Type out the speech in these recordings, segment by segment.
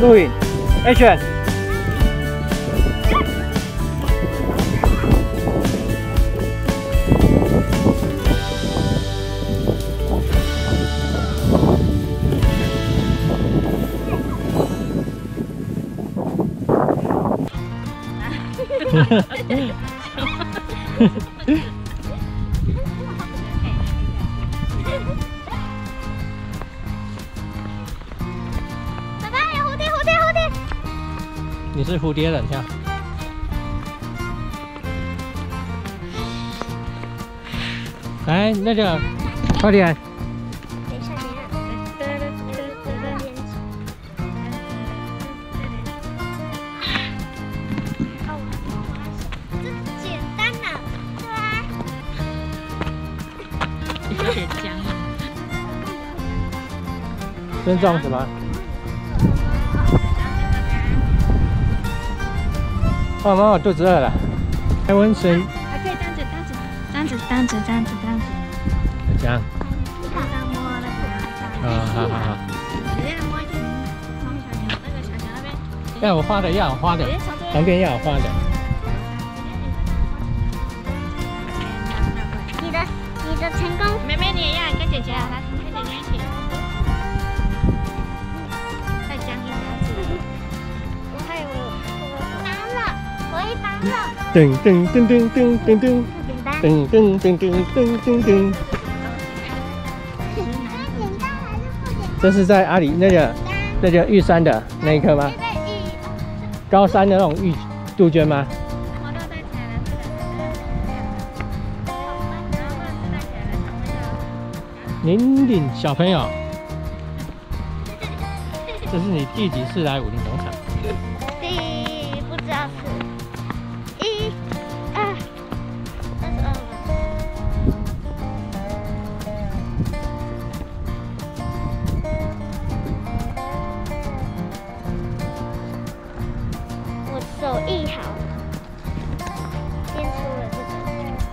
录影哎选！你是蝴蝶忍跳。来，那个，快点，等一下，等一下。哦，这简单呐，对啊。有点僵硬。尊重什么？哦，妈，我肚子饿了。开温水，还可以这样子，这样子，这样子，这样子，这样子，这样。这样摸那个。啊，好好好。直接摸一点，摸小牛那个小牛那边。要有花的，要有花的。旁边要有花的。你的你的成功，妹妹你也要跟姐姐啊，来跟姐姐一起。噔噔噔噔噔噔噔。噔噔噔噔噔噔噔。简单还是不简单？这是在阿里那个那个玉山的那一颗吗？高山的那种玉杜鹃吗？活动带起来了，然后不然是带起来了，成为了。宁岭小朋友，这是你第几次来武林农场？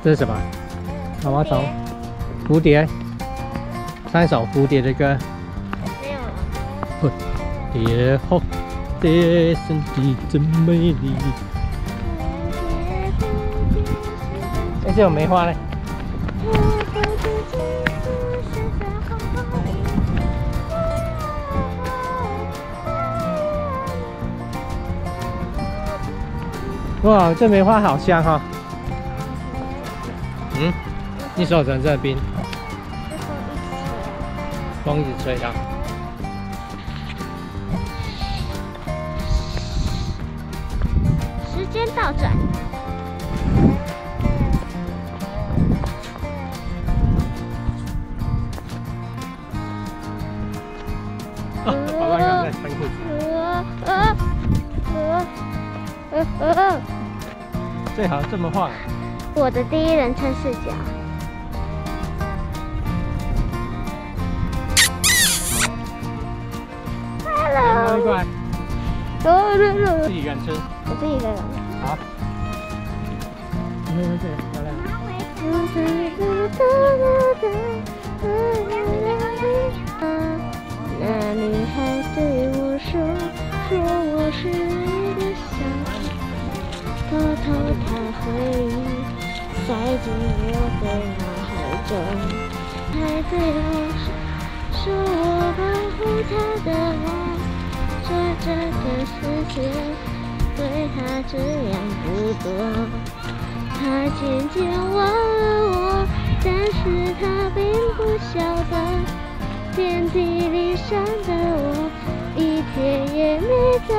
这是什么？毛毛虫、蝴蝶，唱一首蝴蝶的歌。没有了。蝶好蝶身体真美丽。哎，这有梅花嘞。哇，这梅花好香哈、嗯，你手怎么这么冰？风一直吹啊。时间倒转，爸爸刚才穿裤子。呃呃呃呃呃，最好这么画。我的第一人称视角。快 Hello，过来，我自己敢吃。自己一个。人。好。没有这个。漂亮。那女孩对我说，说我是你的小偷，偷她回忆塞进我的脑海中。还对我说，说我保护她的梦，说这个世界对她这样不多。他渐渐忘了我，但是他并不晓得，遍体鳞伤的我，一天也没再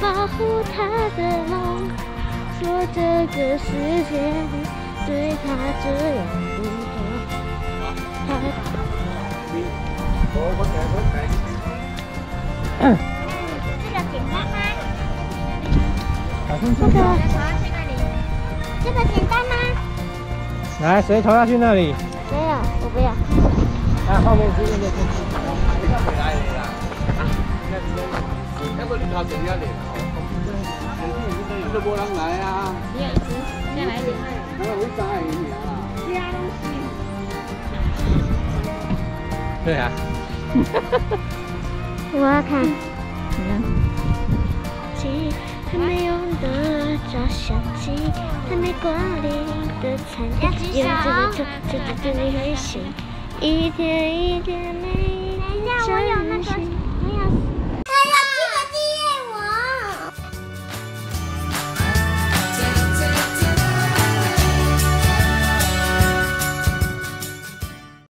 保护他的梦，说这个世界对她这样不多。他这个简单吗？小心这个这个。简单吗？来，谁投下去那里？没有，我不要。啊，后面是那个天气。要不你头前一年，都无人来啊，你有一只，再来一点。我有三个人尔。对啊，我要看。嗯，机，还没用的照相机，还没光临的餐厅，有这个车，这这这里旅行，一天一天没